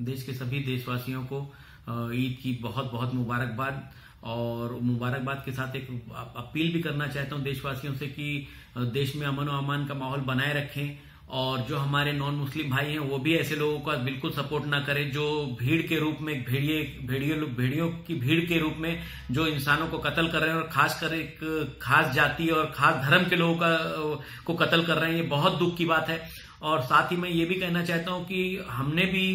देश के सभी देशवासियों को ईद की बहुत बहुत मुबारकबाद। और मुबारकबाद के साथ एक अपील भी करना चाहता हूँ देशवासियों से कि देश में अमन और अमान का माहौल बनाए रखें। और जो हमारे नॉन मुस्लिम भाई हैं, वो भी ऐसे लोगों का बिल्कुल सपोर्ट ना करें, जो भीड़ के रूप में, भेड़िए भेड़िए भेड़ियों की भीड़ के रूप में जो इंसानों को कत्ल कर रहे हैं और खास कर एक खास जाति और खास धर्म के लोगों का को कत्ल कर रहे हैं, ये बहुत दुख की बात है। और साथ ही मैं ये भी कहना चाहता हूँ कि हमने भी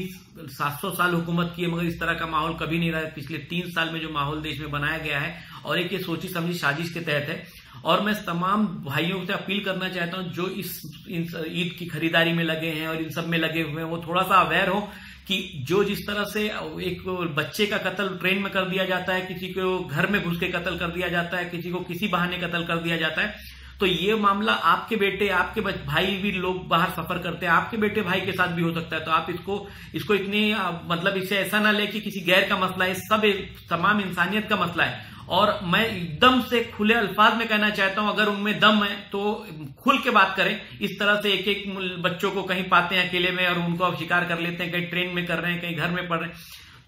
700 साल हुकूमत की है, मगर इस तरह का माहौल कभी नहीं रहा पिछले तीन साल में जो माहौल देश में बनाया गया है, और एक ये सोची समझी साजिश के तहत है। और मैं तमाम भाइयों से अपील करना चाहता हूँ, जो इस ईद की खरीदारी में लगे हैं और इन सब में लगे हुए हैं, वो थोड़ा सा अवेयर हो कि जो जिस तरह से एक बच्चे का कत्ल ट्रेन में कर दिया जाता है, किसी को घर में घुस के कत्ल कर दिया जाता है, किसी को किसी बहाने कत्ल कर दिया जाता है तो ये मामला आपके बेटे, आपके भाई भी लोग बाहर सफ़र करते हैं, आपके बेटे भाई के साथ भी हो सकता है तो आप इसको इसको इतनी मतलब इसे ऐसा ना ले कि किसी गैर का मसला है, सब तमाम इंसानियत का मसला है। और मैं एकदम से खुले अल्फाज में कहना चाहता हूँ, अगर उनमें दम है तो खुल के बात करें। इस तरह से एक एक बच्चों को कहीं पाते हैं अकेले में और उनको अब शिकार कर लेते हैं, कहीं ट्रेन में कर रहे हैं, कहीं घर में पढ़ रहे हैं।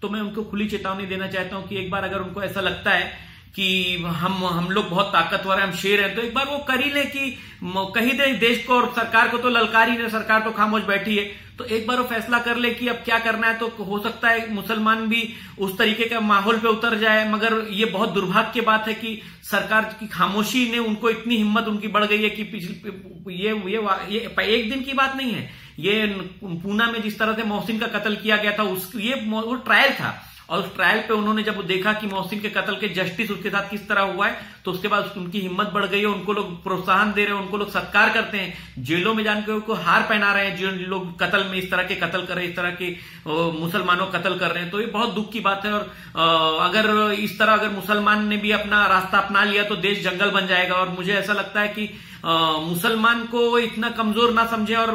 तो मैं उनको खुली चेतावनी देना चाहता हूँ कि एक बार अगर उनको ऐसा लगता है कि हम हम लोग बहुत ताकतवर हैं हम शेर हैं तो एक बार वो कर ही ले कि कहीं दे देश को और सरकार को तो ललकार ही नहीं सरकार तो खामोश बैठी है। तो एक बार वो फैसला कर ले कि अब क्या करना है तो हो सकता है मुसलमान भी उस तरीके का माहौल पे उतर जाए मगर ये बहुत दुर्भाग्य की बात है कि सरकार की खामोशी ने उनको इतनी हिम्मत उनकी बढ़ गई है कि पिछले ये ये, ये एक दिन की बात नहीं है। ये पूना में जिस तरह से मोहसिन का कत्ल किया गया था उस ये वो ट्रायल था। और उस ट्रायल पे उन्होंने जब देखा कि मोहसिन के कत्ल के जस्टिस उसके साथ किस तरह हुआ है तो उसके बाद उनकी हिम्मत बढ़ गई है, उनको लोग प्रोत्साहन दे रहे हैं, उनको लोग सत्कार करते हैं। जेलों में जानकर उनको हार पहना रहे हैं जो लोग कत्ल में इस तरह के कत्ल कर रहे हैं, इस तरह के मुसलमानों कत्ल कर रहे हैं। तो ये बहुत दुख की बात है और अगर इस तरह अगर मुसलमान ने भी अपना रास्ता अपना लिया तो देश जंगल बन जाएगा। और मुझे ऐसा लगता है कि मुसलमान को इतना कमज़ोर ना समझे और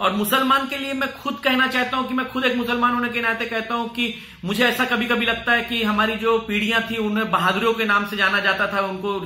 और मुसलमान के लिए मैं खुद कहना चाहता हूँ कि मैं खुद एक मुसलमान होने के नाते कहता हूँ कि मुझे ऐसा कभी कभी लगता है कि हमारी जो पीढ़ियाँ थी, उन्हें बहादुरों के नाम से जाना जाता था, उनको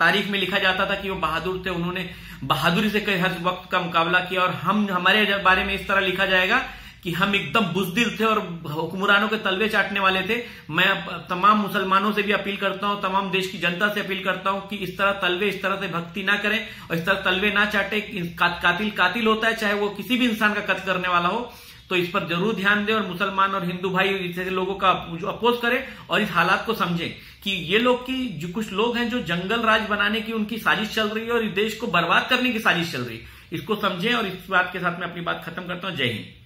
तारीख में लिखा जाता था कि वो बहादुर थे, उन्होंने बहादुरी से कई हर वक्त का मुकाबला किया और हम, हमारे बारे में इस तरह लिखा जाएगा कि हम एकदम बुजदिल थे और हुक्मरानों के तलवे चाटने वाले थे। मैं तमाम मुसलमानों से भी अपील करता हूँ, तमाम देश की जनता से अपील करता हूँ कि इस तरह तलवे, इस तरह से भक्ति ना करें और इस तरह तलवे ना चाटे। कातिल कातिल होता है, चाहे वो किसी भी इंसान का कत्ल करने वाला हो। तो इस पर ज़रूर ध्यान दें और मुसलमान और हिंदू भाई जैसे लोगों का अपोज करें और इस हालात को समझें कि ये लोग की, जो कुछ लोग हैं जो जंगल राज बनाने की उनकी साजिश चल रही है और इस देश को बर्बाद करने की साजिश चल रही है। इसको समझें और इस बात के साथ मैं अपनी बात खत्म करता हूँ। जय हिंद।